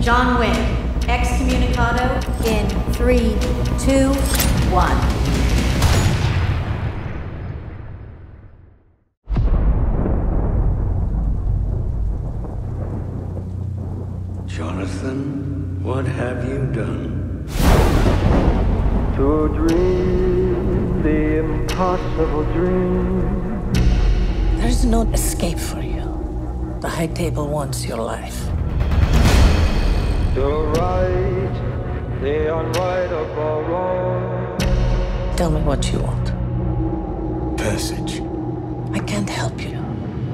John Wick, excommunicado in three, two, one. Jonathan, what have you done? To dream the impossible dream. There's no escape for you. The High Table wants your life. Tell me what you want. Passage. I can't help you.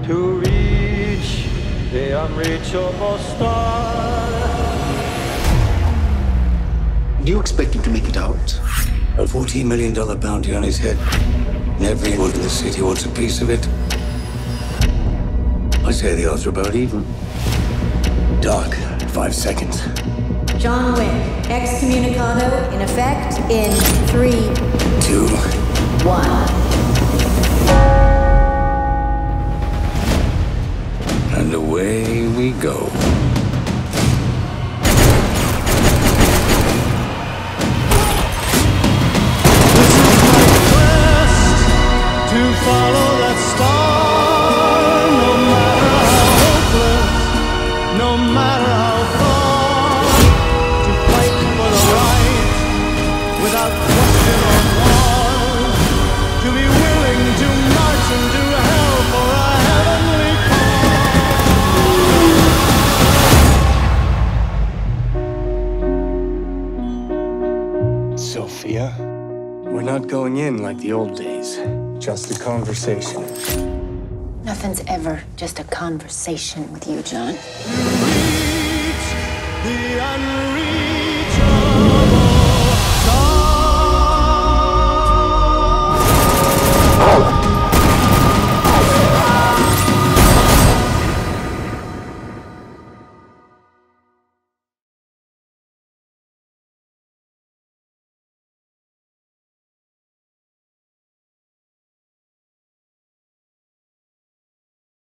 To reach the unreachable star. Do you expect him to make it out? A $14 million bounty on his head. And everyone in the city wants a piece of it. I say the odds are about even. Doc, five seconds. John Wick, excommunicado in effect in three, two, one. And away we go. Sophia, we're not going in like the old days. Just a conversation. Nothing's ever just a conversation with you, John. reach the unreachable.